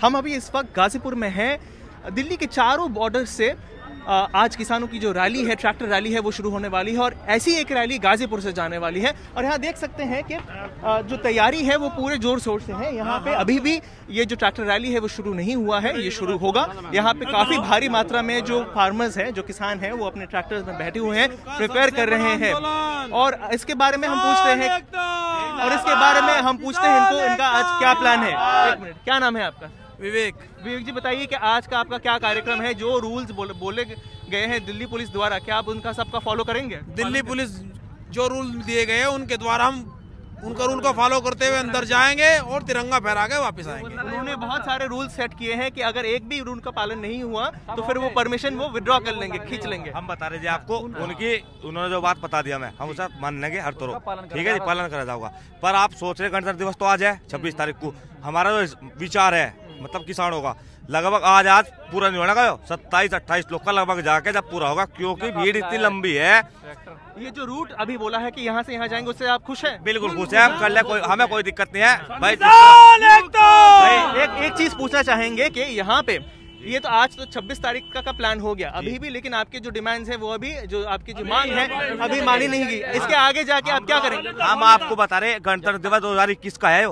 हम अभी इस वक्त गाजीपुर में हैं। दिल्ली के चारों बॉर्डर से आज किसानों की जो रैली है ट्रैक्टर रैली है, वो शुरू होने वाली है और ऐसी एक रैली गाजीपुर से जाने वाली है। और यहाँ देख सकते हैं कि जो तैयारी है वो पूरे ज़ोर शोर से है। यहाँ पे अभी भी ये जो ट्रैक्टर रैली है वो शुरू नहीं हुआ है, ये शुरू होगा। यहाँ पे काफ़ी भारी मात्रा में जो फार्मर्स हैं, जो किसान हैं, वो अपने ट्रैक्टर में बैठे हुए हैं प्रिपेयर कर रहे हैं। और इसके बारे में हम पूछते हैं और इसके बारे में हम पूछते हैं इनको, इनका आज क्या प्लान है? एक मिनट क्या नाम है आपका? विवेक। विवेक जी बताइए कि आज का आपका क्या कार्यक्रम है? जो रूल्स बोले, बोले गए हैं दिल्ली पुलिस द्वारा क्या आप उनका सबका फॉलो करेंगे? दिल्ली पुलिस जो रूल दिए गए हैं उनके द्वारा हम उनका रूल को फॉलो करते हुए अंदर जाएँगे और तिरंगा फहरा के वापस आएँगे। उन्होंने बहुत सारे रूल सेट किए हैं कि अगर एक भी रूल का पालन नहीं हुआ तो फिर वो परमिशन वो विड्रॉ कर लेंगे खींच लेंगे। हम बता रहे जी आपको उनकी उन्होंने जो बात बता दिया मैं हम उसे मान लेंगे हर तरह ठीक है जी पालन करा जाऊँगा। पर आप सोच रहे गणतंत्र दिवस तो आज है छब्बीस तारीख को। हमारा जो विचार है मतलब किसान होगा। लगभग आज आज पूरा नहीं होना का सत्ताईस अट्ठाईस लोग का लगभग जाके जब पूरा होगा क्योंकि भीड़ इतनी लंबी है। ये जो रूट अभी बोला है कि यहाँ से यहाँ जाएँगे उससे आप खुश हैं? बिल्कुल खुश है। हम कर ले कोई हमें कोई दिक्कत नहीं है। भाई एक एक चीज़ पूछना चाहेंगे कि यहाँ पे ये तो आज तो 26 तारीख का, का प्लान हो गया। अभी भी लेकिन आपके जो डिमांड्स है वो अभी जो आपकी जो मांग है अभी मानी नहीं गई। इसके आगे जाके आप क्या करेंगे? हम आपको बता रहे गणतंत्र दिवस दो हज़ार इक्कीस का है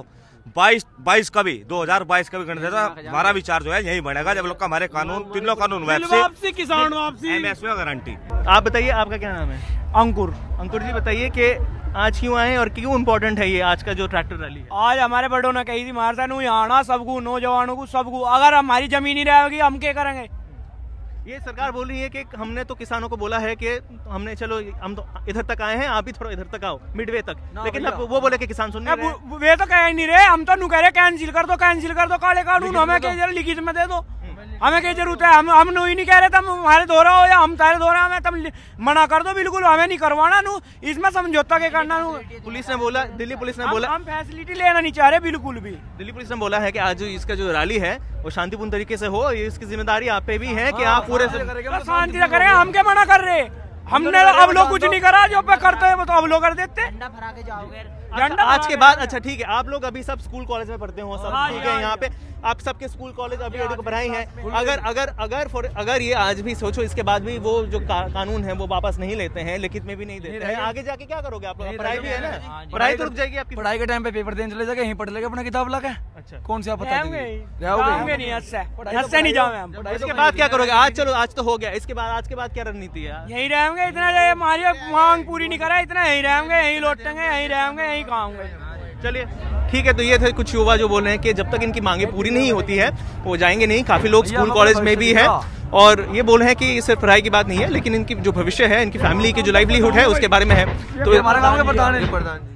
बाईस बाईस का भी दो हज़ार बाईस का भी गणतंत्र हमारा विचार जो है यही बढ़ेगा जब लोग का हमारे कानून तीनों कानून वापसी किसान वापसी एमएसपी गारंटी आप बताइए आपका क्या नाम है? अंकुर। अंकुर जी बताइए कि आज क्यों आए और क्यों इम्पोर्टेंट है ये आज का जो ट्रैक्टर रैली है? आज हमारे बड़ों ने कही थी मारता नू आना सबको नौजवानों को सबको अगर हमारी ज़मीन ही रहेगी हम क्या करेंगे? ये सरकार बोल रही है कि हमने तो किसानों को बोला है कि हमने चलो हम तो इधर तक आए हैं आप भी थोड़ा इधर तक आओ मिडवे तक। लेकिन अब वो बोले कि किसान सुन नहीं रहे वे तो कह नहीं रहे हम तो नु कह रहे कैंसिल कर दो कैंसिल कर दो काले कानून हमें लिखित में दे दो। हमें क्या ज़रूरत है? हम हम ही नहीं कह रहे तुम हमारे दो हो या हम तारे दो हमें तुम मना कर दो बिल्कुल हमें नहीं करवाना नु। इसमें समझौता के करना नू? पुलिस ने बोला दिल्ली पुलिस ने बोला हम फैसिलिटी लेना नहीं चाह रहे बिल्कुल भी। दिल्ली पुलिस ने बोला है की आज इसका जो रैली है वो शांतिपूर्ण तरीके से हो इसकी ज़िम्मेदारी आप पे भी है की आप पूरे शांति से करें हम क्या मना कर रहे? हमने अब लोग कुछ नहीं करा जो पे करते हैं वो तो अब लोग कर देते झंडा आज के बाद अच्छा ठीक है आप लोग अभी सब स्कूल कॉलेज में पढ़ते हो सब ठीक है यहाँ पे आप सबके स्कूल कॉलेज अभी रेडी को बढ़ाई हैं। अगर अगर अगर फॉर अगर ये आज भी सोचो इसके बाद भी वो जो का, कानून है वो वापस नहीं लेते हैं लिखित में भी नहीं देते हैं। आगे जाके क्या करोगे आप लोग? पढ़ाई भी है ना? पढ़ाई तो रुक जाएगी आपकी। पढ़ाई के टाइम पे पेपर देने चले जाएँगे यहीं पढ़ लेगा अपना किताब लगा अच्छा। कौन सी आप बता नहीं जाओगे इसके बाद क्या करोगे? आज चलो आज तो हो गया। इसके बाद आज के बाद क्या रणनीति है? यही रहेंगे इतना हमारी मांग पूरी नहीं करा इतना यहीं रहेंगे यहीं लौटेंगे यहीं रहेंगे यहीं खाऊँगे। चलिए ठीक है तो ये थे कुछ युवा जो बोल रहे हैं कि जब तक इनकी मांगे पूरी नहीं होती है वो जाएँगे नहीं। काफ़ी लोग स्कूल कॉलेज में भी है और ये बोल रहे हैं कि सिर्फ़ पढ़ाई की बात नहीं है लेकिन इनकी जो भविष्य है इनकी फैमिली की जो लाइवलीहुड है उसके बारे में है। तो हमारा गाँव है। प्रधान